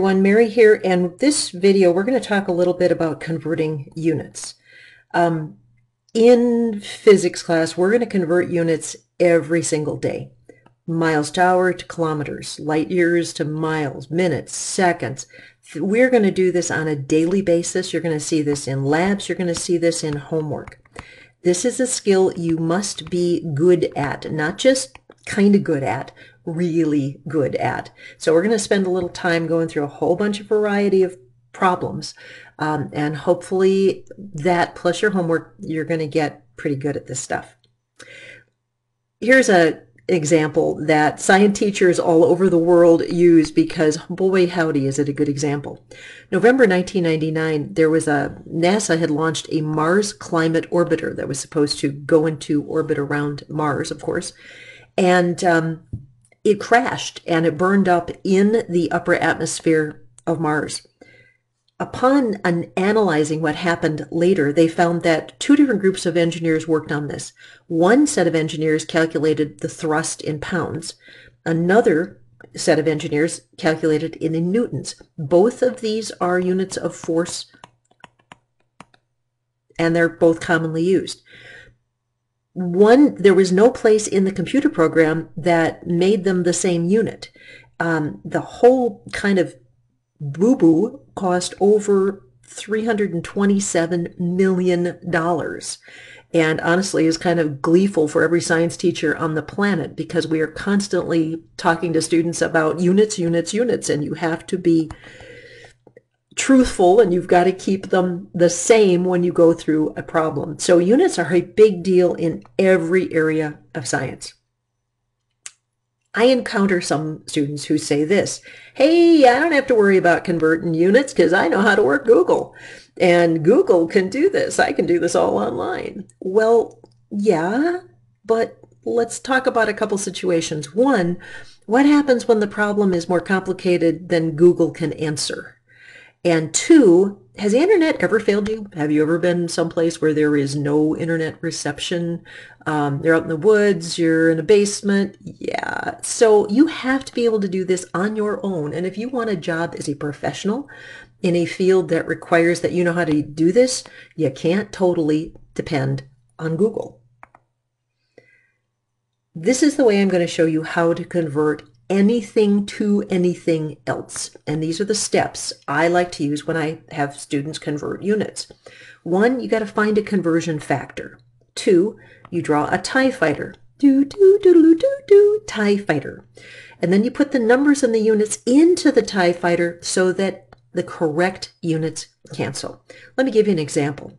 everyone, Mary here, and this video we're going to talk a little bit about converting units. Um, in physics class, we're going to convert units every single day. Miles to hour to kilometers, light years to miles, minutes, seconds. We're going to do this on a daily basis. You're going to see this in labs. You're going to see this in homework. This is a skill you must be good at, not just kind of good at, really good at. So we're going to spend a little time going through a whole bunch of variety of problems. Um, and hopefully that plus your homework, you're going to get pretty good at this stuff. Here's a example that science teachers all over the world use because boy howdy is it a good example. November 1999 there was a NASA had launched a Mars climate orbiter that was supposed to go into orbit around Mars of course and um, it crashed and it burned up in the upper atmosphere of Mars. Upon an analyzing what happened later, they found that two different groups of engineers worked on this. One set of engineers calculated the thrust in pounds. Another set of engineers calculated it in newtons. Both of these are units of force and they're both commonly used one, there was no place in the computer program that made them the same unit. Um, the whole kind of boo-boo cost over $327 million. And honestly is kind of gleeful for every science teacher on the planet because we are constantly talking to students about units, units, units, and you have to be truthful and you've got to keep them the same when you go through a problem. So units are a big deal in every area of science. I encounter some students who say this, hey, I don't have to worry about converting units because I know how to work Google. And Google can do this. I can do this all online. Well, yeah, but let's talk about a couple situations. One, what happens when the problem is more complicated than Google can answer? And two, has the internet ever failed you? Have you ever been someplace where there is no internet reception? Um, you're out in the woods, you're in a basement. Yeah. So you have to be able to do this on your own. And if you want a job as a professional in a field that requires that you know how to do this, you can't totally depend on Google. This is the way I'm going to show you how to convert anything to anything else. And these are the steps I like to use when I have students convert units. One, you got to find a conversion factor. Two, you draw a TIE fighter. Do, do, do, do, do, do, TIE fighter. And then you put the numbers and the units into the TIE fighter so that the correct units cancel. Let me give you an example.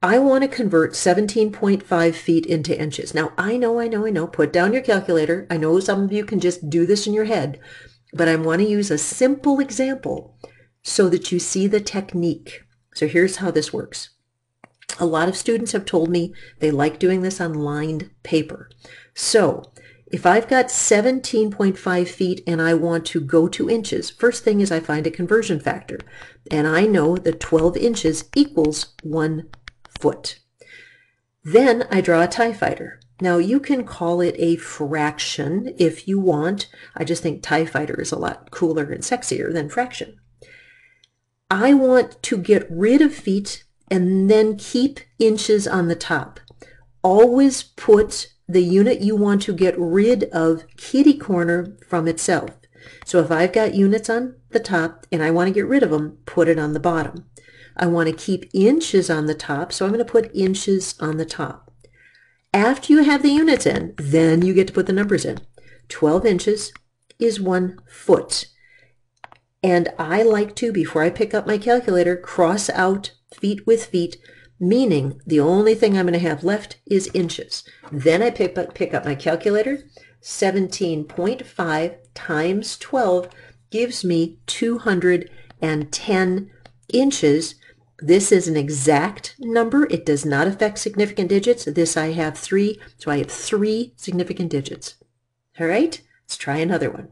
I want to convert 17.5 feet into inches. Now, I know, I know, I know. Put down your calculator. I know some of you can just do this in your head, but I want to use a simple example so that you see the technique. So here's how this works. A lot of students have told me they like doing this on lined paper. So if I've got 17.5 feet and I want to go to inches, first thing is I find a conversion factor. And I know that 12 inches equals one foot. Then I draw a TIE fighter. Now you can call it a fraction if you want. I just think TIE fighter is a lot cooler and sexier than fraction. I want to get rid of feet and then keep inches on the top. Always put the unit you want to get rid of kitty corner from itself. So if I've got units on the top and I want to get rid of them, put it on the bottom. I want to keep inches on the top, so I'm going to put inches on the top. After you have the units in, then you get to put the numbers in. 12 inches is one foot. And I like to, before I pick up my calculator, cross out feet with feet, meaning the only thing I'm going to have left is inches. Then I pick up, pick up my calculator. 17.5 times 12 gives me 210 inches this is an exact number. It does not affect significant digits. This I have three, so I have three significant digits. All right, let's try another one.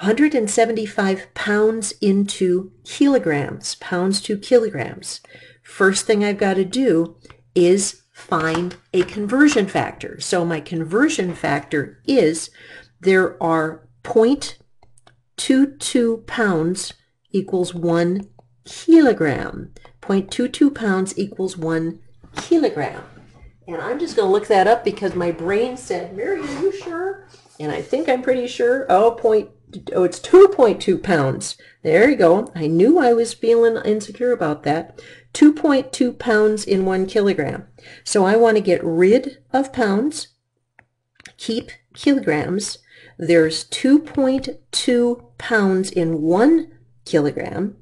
175 pounds into kilograms, pounds to kilograms. First thing I've got to do is find a conversion factor. So my conversion factor is there are 0.22 pounds equals 1 kilogram. 0.22 pounds equals 1 kilogram. And I'm just going to look that up because my brain said, Mary, are you sure? And I think I'm pretty sure. Oh, point, oh it's 2.2 pounds. There you go. I knew I was feeling insecure about that. 2.2 pounds in one kilogram. So I want to get rid of pounds, keep kilograms. There's 2.2 pounds in one kilogram.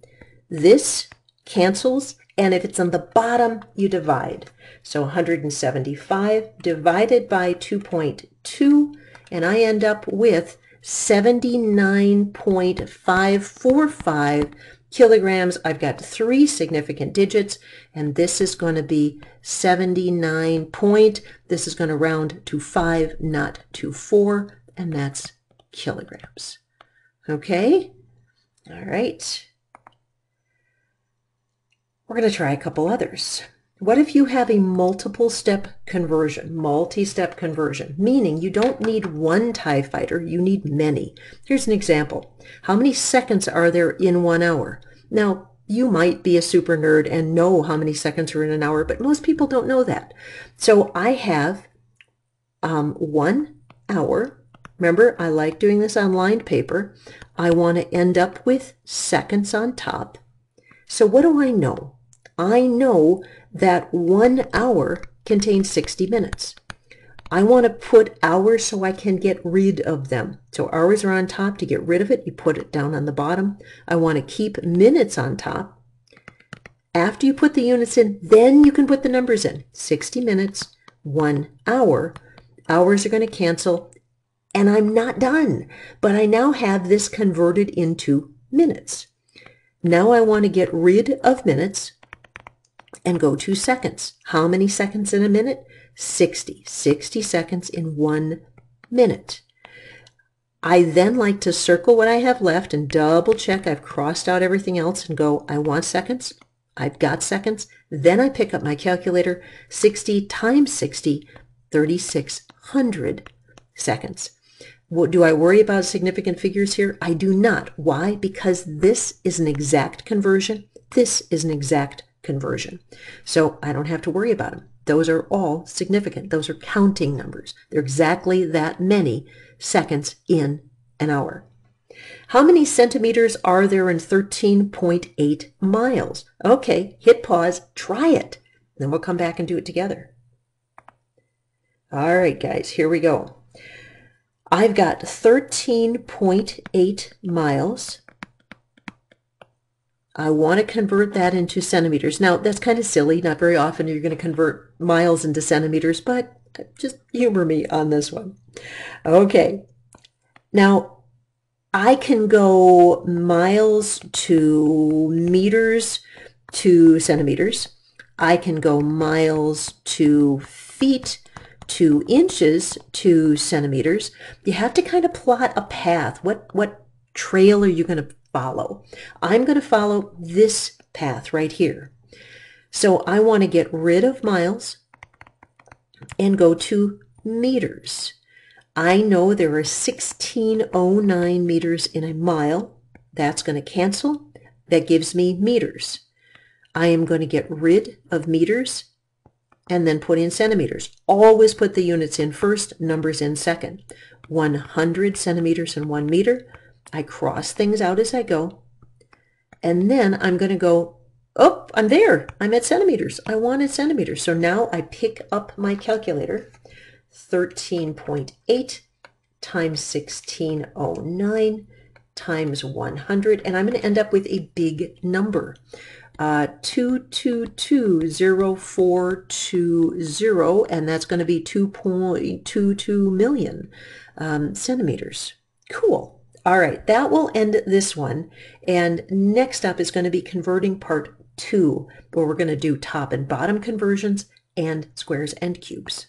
This cancels, and if it's on the bottom, you divide. So 175 divided by 2.2, and I end up with 79.545 kilograms. I've got three significant digits, and this is going to be 79 point. This is going to round to 5, not to 4, and that's kilograms. Okay? All right. We're going to try a couple others. What if you have a multiple step conversion, multi-step conversion, meaning you don't need one TIE fighter, you need many. Here's an example. How many seconds are there in one hour? Now, you might be a super nerd and know how many seconds are in an hour, but most people don't know that. So I have um, one hour. Remember, I like doing this on lined paper. I want to end up with seconds on top. So what do I know? I know that one hour contains 60 minutes. I want to put hours so I can get rid of them. So hours are on top. To get rid of it, you put it down on the bottom. I want to keep minutes on top. After you put the units in, then you can put the numbers in. 60 minutes, one hour. Hours are going to cancel, and I'm not done. But I now have this converted into minutes. Now I want to get rid of minutes and go to seconds. How many seconds in a minute? 60. 60 seconds in one minute. I then like to circle what I have left and double check I've crossed out everything else and go, I want seconds. I've got seconds. Then I pick up my calculator. 60 times 60, 3,600 seconds. What, do I worry about significant figures here? I do not. Why? Because this is an exact conversion. This is an exact conversion. So I don't have to worry about them. Those are all significant. Those are counting numbers. They're exactly that many seconds in an hour. How many centimeters are there in 13.8 miles? Okay, hit pause, try it. Then we'll come back and do it together. All right, guys, here we go. I've got 13.8 miles I want to convert that into centimeters. Now, that's kind of silly. Not very often you're going to convert miles into centimeters, but just humor me on this one. Okay. Now, I can go miles to meters to centimeters. I can go miles to feet to inches to centimeters. You have to kind of plot a path. What, what trail are you going to follow. I'm going to follow this path right here. So I want to get rid of miles and go to meters. I know there are 1609 meters in a mile. That's going to cancel. That gives me meters. I am going to get rid of meters and then put in centimeters. Always put the units in first, numbers in second. 100 centimeters in one meter, I cross things out as I go. And then I'm going to go, oh, I'm there. I'm at centimeters. I wanted centimeters. So now I pick up my calculator, 13.8 times 1609 times 100, and I'm going to end up with a big number. Uh, 2220420, and that's going to be 2.22 million um, centimeters. Cool. All right, that will end this one. And next up is going to be converting part two, where we're going to do top and bottom conversions and squares and cubes.